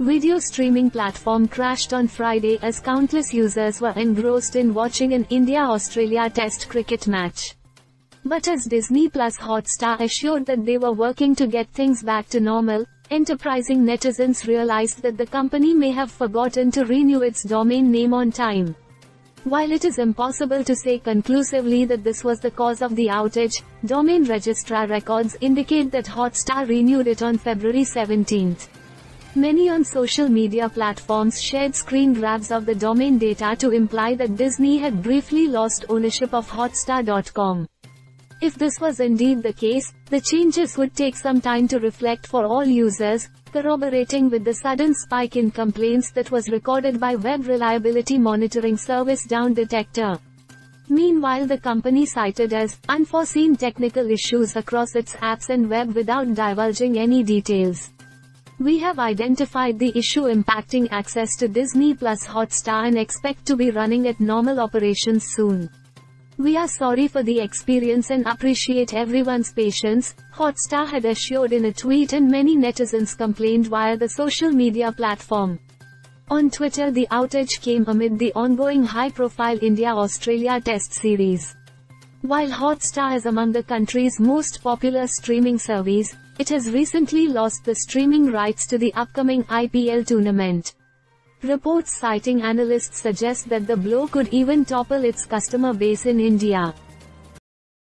Video streaming platform crashed on Friday as countless users were engrossed in watching an India-Australia test cricket match. But as Disney Plus Hotstar assured that they were working to get things back to normal, enterprising netizens realized that the company may have forgotten to renew its domain name on time. While it is impossible to say conclusively that this was the cause of the outage, domain registrar records indicate that Hotstar renewed it on February 17. Many on social media platforms shared screen grabs of the domain data to imply that Disney had briefly lost ownership of Hotstar.com. If this was indeed the case, the changes would take some time to reflect for all users, corroborating with the sudden spike in complaints that was recorded by Web Reliability Monitoring Service Down Detector. Meanwhile the company cited as unforeseen technical issues across its apps and web without divulging any details. We have identified the issue impacting access to Disney Plus Hotstar and expect to be running at normal operations soon. We are sorry for the experience and appreciate everyone's patience, Hotstar had assured in a tweet and many netizens complained via the social media platform. On Twitter the outage came amid the ongoing high-profile India-Australia Test series. While Hotstar is among the country's most popular streaming service, it has recently lost the streaming rights to the upcoming IPL tournament. Reports citing analysts suggest that the blow could even topple its customer base in India.